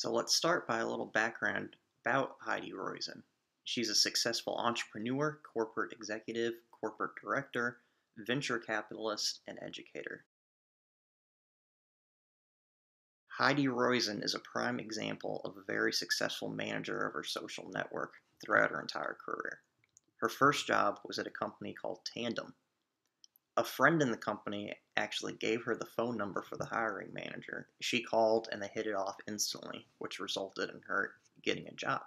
So let's start by a little background about Heidi Roizen. She's a successful entrepreneur, corporate executive, corporate director, venture capitalist, and educator. Heidi Roizen is a prime example of a very successful manager of her social network throughout her entire career. Her first job was at a company called Tandem. A friend in the company actually gave her the phone number for the hiring manager. She called and they hit it off instantly, which resulted in her getting a job.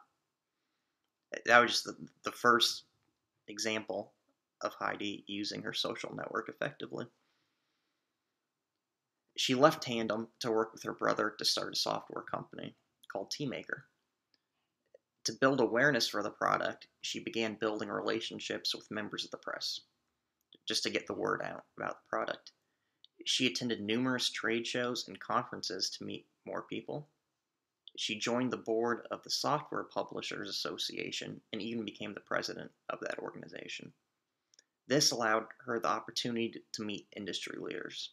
That was just the, the first example of Heidi using her social network effectively. She left Tandem to work with her brother to start a software company called T/Maker. To build awareness for the product, she began building relationships with members of the press, just to get the word out about the product. She attended numerous trade shows and conferences to meet more people. She joined the board of the Software Publishers Association and even became the president of that organization. This allowed her the opportunity to meet industry leaders.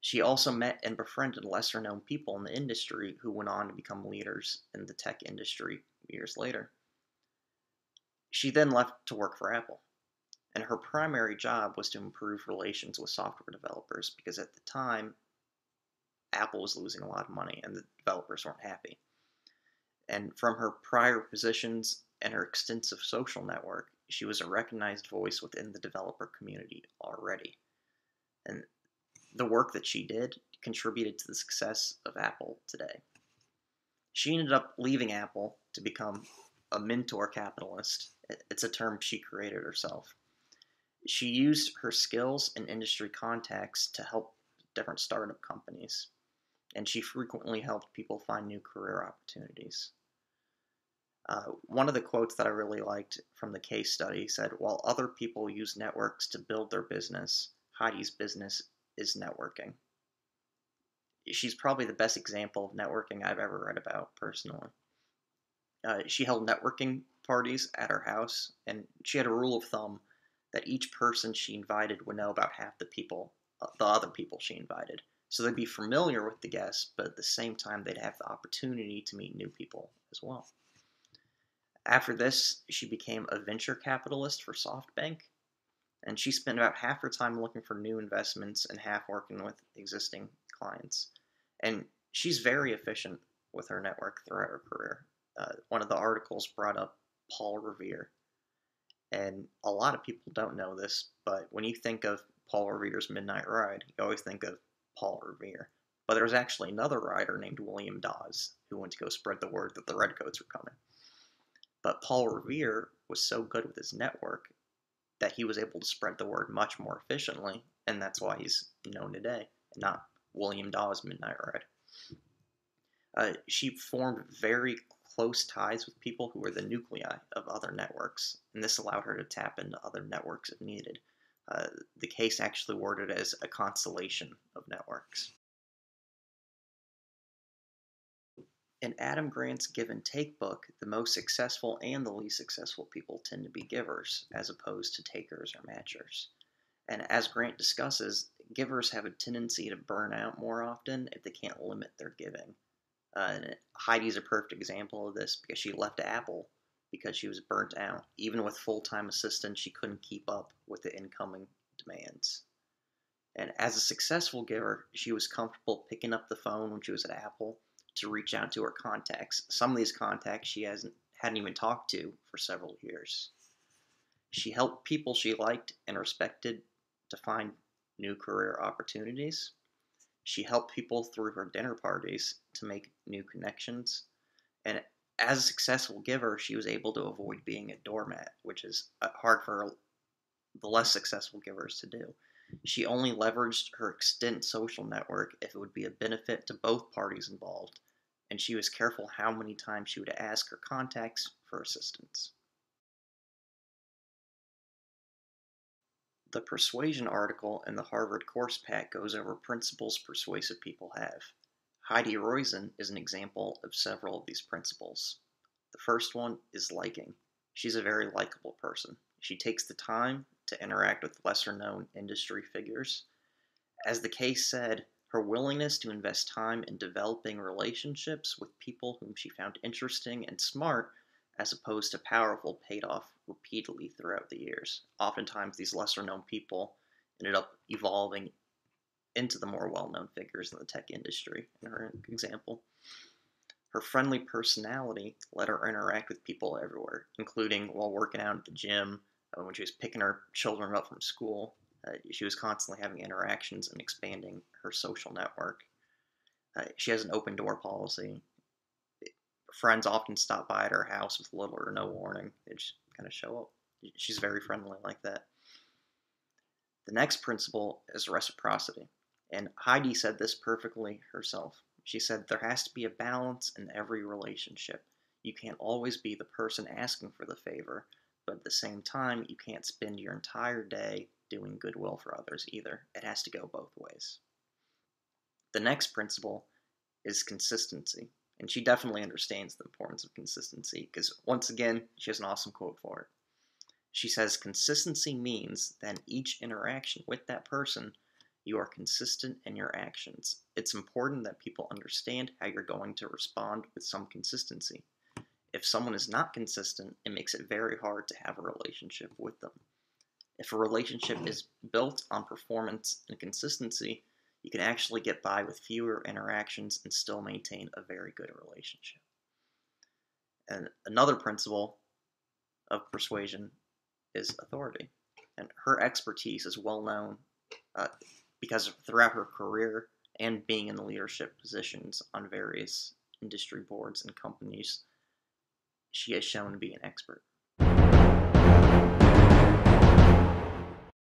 She also met and befriended lesser known people in the industry who went on to become leaders in the tech industry years later. She then left to work for Apple, and her primary job was to improve relations with software developers because at the time, Apple was losing a lot of money and the developers weren't happy. And from her prior positions and her extensive social network, she was a recognized voice within the developer community already. And the work that she did contributed to the success of Apple today. She ended up leaving Apple to become a mentor capitalist. It's a term she created herself. She used her skills and industry contacts to help different startup companies, and she frequently helped people find new career opportunities. Uh, one of the quotes that I really liked from the case study said, While other people use networks to build their business, Heidi's business is networking. She's probably the best example of networking I've ever read about personally. Uh, she held networking parties at her house, and she had a rule of thumb that each person she invited would know about half the people, uh, the other people she invited. So they'd be familiar with the guests, but at the same time, they'd have the opportunity to meet new people as well. After this, she became a venture capitalist for SoftBank, and she spent about half her time looking for new investments and half working with existing clients. And she's very efficient with her network throughout her career. Uh, one of the articles brought up Paul Revere. And a lot of people don't know this, but when you think of Paul Revere's Midnight Ride, you always think of Paul Revere. But there was actually another rider named William Dawes who went to go spread the word that the Redcoats were coming. But Paul Revere was so good with his network that he was able to spread the word much more efficiently, and that's why he's known today, and not William Dawes Midnight Ride. Uh, she formed very close ties with people who were the nuclei of other networks, and this allowed her to tap into other networks if needed. Uh, the case actually worded as a constellation of networks. In Adam Grant's Give and Take book, the most successful and the least successful people tend to be givers, as opposed to takers or matchers. And as Grant discusses, givers have a tendency to burn out more often if they can't limit their giving. Uh, and Heidi's a perfect example of this because she left Apple because she was burnt out. Even with full time assistants, she couldn't keep up with the incoming demands. And as a successful giver, she was comfortable picking up the phone when she was at Apple to reach out to her contacts. Some of these contacts she hasn't hadn't even talked to for several years. She helped people she liked and respected to find new career opportunities. She helped people through her dinner parties to make new connections. And as a successful giver, she was able to avoid being a doormat, which is uh, hard for the less successful givers to do. She only leveraged her extent social network if it would be a benefit to both parties involved, and she was careful how many times she would ask her contacts for assistance. The persuasion article in the Harvard course pack goes over principles persuasive people have. Heidi Roizen is an example of several of these principles. The first one is liking. She's a very likable person. She takes the time to interact with lesser known industry figures. As the case said, Her willingness to invest time in developing relationships with people whom she found interesting and smart, as opposed to powerful, paid off repeatedly throughout the years. Oftentimes, these lesser known people ended up evolving into the more well known figures in the tech industry, in her example. Her friendly personality let her interact with people everywhere, including while working out at the gym, uh, when she was picking her children up from school. Uh, she was constantly having interactions and expanding her social network. Uh, she has an open door policy. Friends often stop by at her house with little or no warning. They just kind of show up. She's very friendly like that. The next principle is reciprocity. And Heidi said this perfectly herself. She said, There has to be a balance in every relationship. You can't always be the person asking for the favor, but at the same time, you can't spend your entire day doing goodwill for others either. It has to go both ways. The next principle is consistency. And she definitely understands the importance of consistency because, once again, she has an awesome quote for it. She says, Consistency means that in each interaction with that person, you are consistent in your actions. It's important that people understand how you're going to respond with some consistency. If someone is not consistent, it makes it very hard to have a relationship with them. If a relationship is built on performance and consistency, you can actually get by with fewer interactions and still maintain a very good relationship. And another principle of persuasion is authority. And her expertise is well known uh, because throughout her career and being in the leadership positions on various industry boards and companies, she has shown to be an expert.